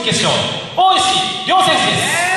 準決勝大石良選手です。